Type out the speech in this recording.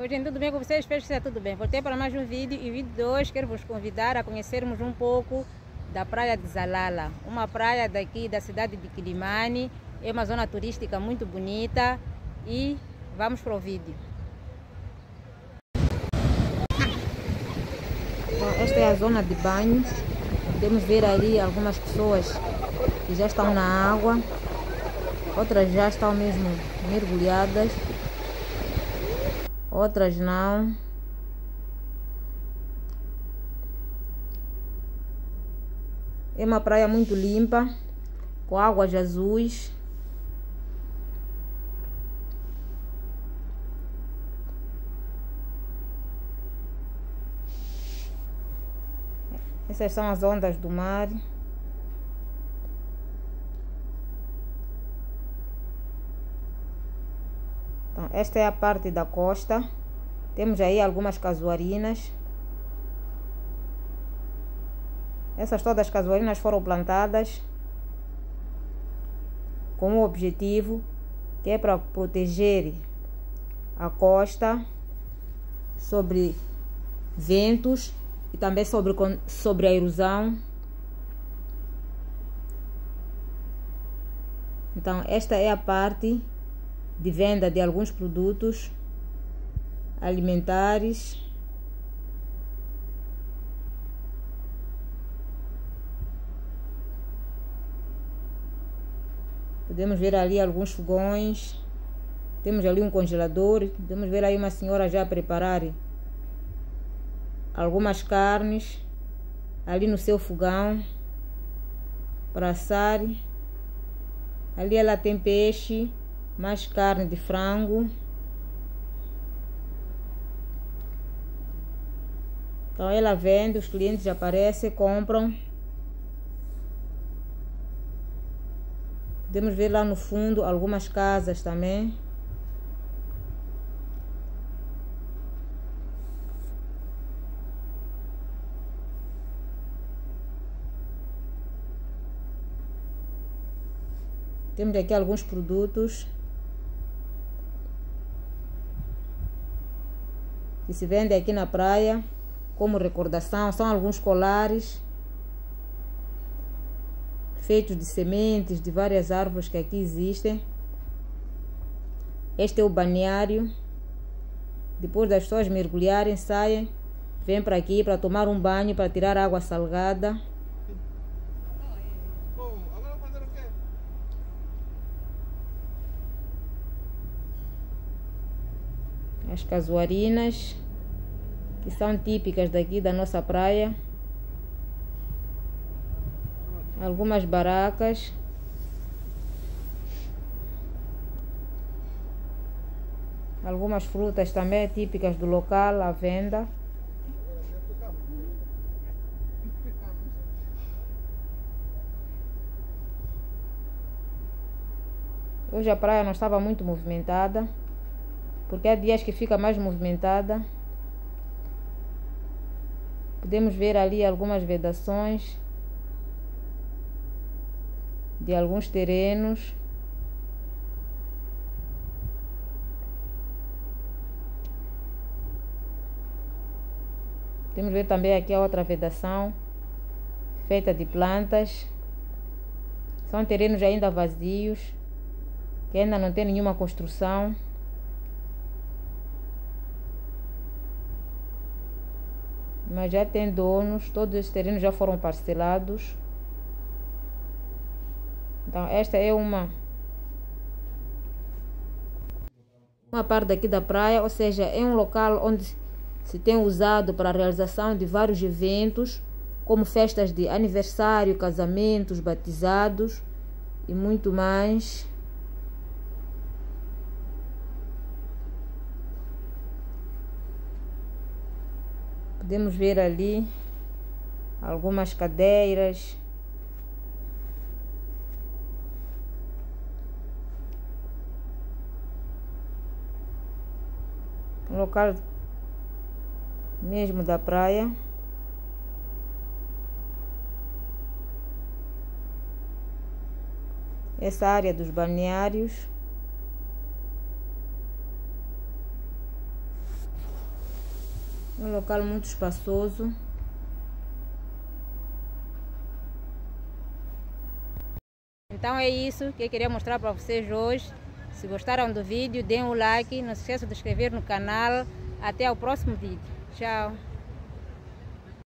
Oi gente, tudo bem com vocês? Espero que esteja tudo bem. Voltei para mais um vídeo e vídeo 2 quero vos convidar a conhecermos um pouco da praia de Zalala, uma praia daqui da cidade de Quilimane, é uma zona turística muito bonita e vamos para o vídeo. Bom, esta é a zona de banho, podemos ver ali algumas pessoas que já estão na água, outras já estão mesmo mergulhadas outras não. É uma praia muito limpa, com águas azuis. Essas são as ondas do mar. Esta é a parte da costa. Temos aí algumas casuarinas. Essas todas as casuarinas foram plantadas com o objetivo que é para proteger a costa sobre ventos e também sobre, sobre a erosão. Então, esta é a parte de venda de alguns produtos alimentares. Podemos ver ali alguns fogões. Temos ali um congelador. Podemos ver aí uma senhora já preparar algumas carnes ali no seu fogão para assar. Ali ela tem peixe mais carne de frango. Então ela vende, os clientes aparecem, compram. Podemos ver lá no fundo algumas casas também. Temos aqui alguns produtos que se vende aqui na praia como recordação. São alguns colares feitos de sementes de várias árvores que aqui existem. Este é o balneário. Depois das pessoas mergulharem, saem, vêm para aqui para tomar um banho, para tirar água salgada. As casuarinas que são típicas daqui da nossa praia. Algumas barracas. Algumas frutas também típicas do local à venda. Hoje a praia não estava muito movimentada, porque há dias que fica mais movimentada. Podemos ver ali algumas vedações de alguns terrenos. Podemos ver também aqui a outra vedação feita de plantas. São terrenos ainda vazios, que ainda não tem nenhuma construção. Mas já tem donos, todos os terrenos já foram parcelados. Então esta é uma uma parte aqui da praia, ou seja, é um local onde se tem usado para a realização de vários eventos, como festas de aniversário, casamentos, batizados e muito mais. Podemos ver ali algumas cadeiras. Um local mesmo da praia. Essa área dos balneários. Um local muito espaçoso. Então é isso que eu queria mostrar para vocês hoje. Se gostaram do vídeo, deem um like, não se esqueçam de inscrever no canal. Até o próximo vídeo. Tchau!